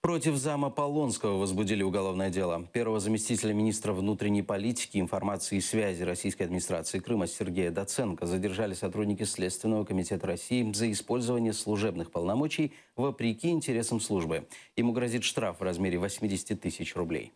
Против зама Полонского возбудили уголовное дело. Первого заместителя министра внутренней политики, информации и связи российской администрации Крыма Сергея Доценко задержали сотрудники Следственного комитета России за использование служебных полномочий вопреки интересам службы. Ему грозит штраф в размере 80 тысяч рублей.